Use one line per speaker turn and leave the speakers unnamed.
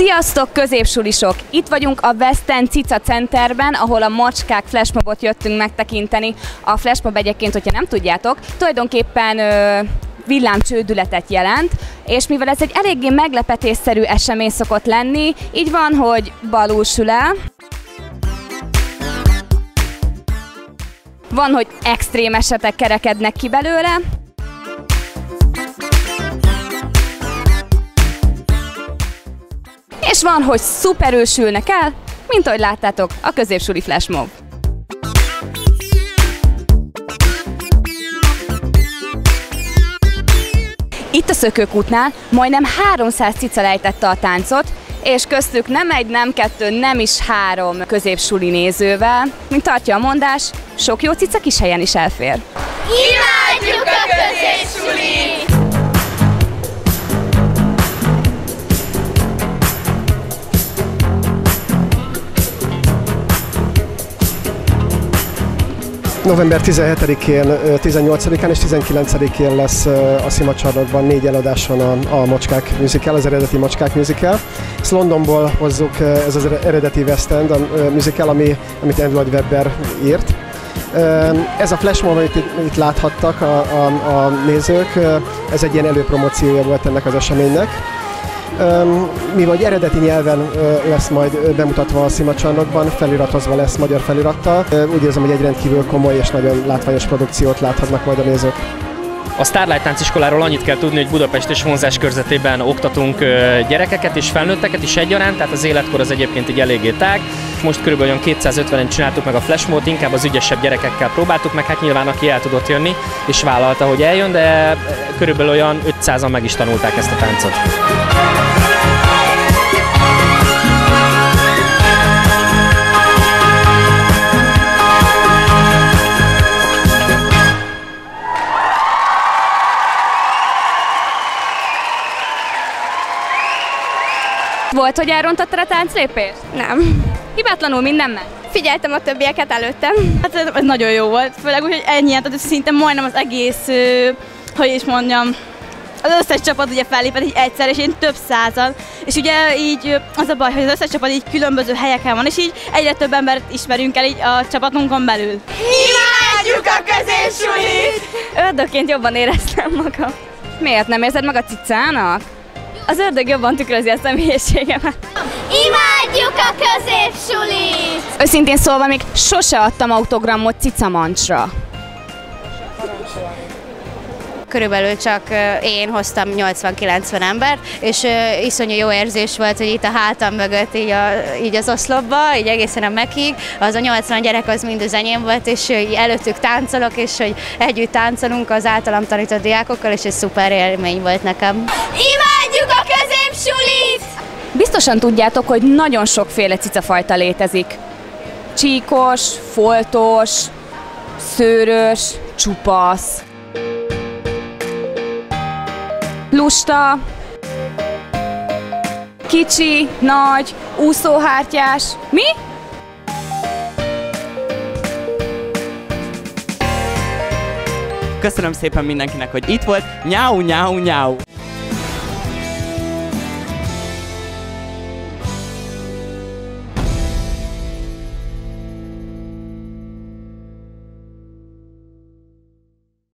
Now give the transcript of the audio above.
Sziasztok, középsulisok! Itt vagyunk a West End Cica Centerben, ahol a macskák flashmobot jöttünk megtekinteni. A flashmob egyébként, hogyha nem tudjátok, tulajdonképpen ö, villámcsődületet jelent, és mivel ez egy eléggé meglepetésszerű esemény szokott lenni, így van, hogy balul sül el, van, hogy extrém esetek kerekednek ki belőle, és van, hogy szuperül sülnek el, mint ahogy láttátok a középsuli flashmob. Itt a szökőkútnál majdnem 300 cica lejtette a táncot, és köztük nem egy, nem kettő, nem is három középsuli nézővel. Mint tartja a mondás, sok jó cica kis helyen is elfér.
Imádjuk a középsulit!
November 17-én, 18-án és 19-én lesz a Szimacsarnokban négy eladáson a, a Macskák musical, az eredeti Macskák musical. Ezt Londonból hozzuk, ez az eredeti West End a musical, ami, amit Andrew Webber írt. Ez a flash mob, amit itt, itt láthattak a, a, a nézők, ez egy ilyen előpromóciója volt ennek az eseménynek mivel hogy eredeti nyelven lesz majd bemutatva a szimacsarnokban, feliratozva lesz magyar felirattal. Úgy érzem, hogy egy rendkívül komoly és nagyon látványos produkciót láthatnak majd a nézők.
A Starlight tánciskoláról annyit kell tudni, hogy Budapest és vonzás körzetében oktatunk gyerekeket és felnőtteket is egyaránt, tehát az életkor az egyébként egy eléggé tág. Most körülbelül olyan 250-en csináltuk meg a flashmót, inkább az ügyesebb gyerekekkel próbáltuk meg, hát nyilván aki el tudott jönni és vállalta, hogy eljön, de körülbelül olyan 500-an meg is tanulták ezt a táncot.
Volt, hogy elrontottad a tánclépést?
Nem.
Hibátlanul minden ment?
Figyeltem a többieket előttem.
Hát ez, ez nagyon jó volt, főleg úgy, hogy ennyien, tehát szinte majdnem az egész, hogy is mondjam, az összes csapat ugye fellépett így egyszer, és én több százal. És ugye így az a baj, hogy az összes csapat így különböző helyeken van, és így egyre több embert ismerünk el így a csapatunkon belül.
Imádjuk a középsulit!
Ördögként jobban éreztem magam. Miért nem érzed meg a cicának? Az ördög jobban tükrözi a személyiségemet. Őszintén szólva még sose adtam autogramot cicamancsra.
körülbelül csak én hoztam 80-90 embert, és iszonyú jó érzés volt, hogy itt a hátam mögött, így, a, így az oszlopba, így egészen a mekig, az a 80 gyerek az mind az enyém volt, és előttük táncolok, és hogy együtt táncolunk az általam tanított diákokkal, és ez szuper élmény volt nekem.
Imádjuk a középsulit!
Biztosan tudjátok, hogy nagyon sokféle cicafajta létezik. Csíkos, foltos, szőrös, csupasz lusta, kicsi, nagy, úszóhártyás. Mi?
Köszönöm szépen mindenkinek, hogy itt volt. Nyáu, nyáu, nyáu!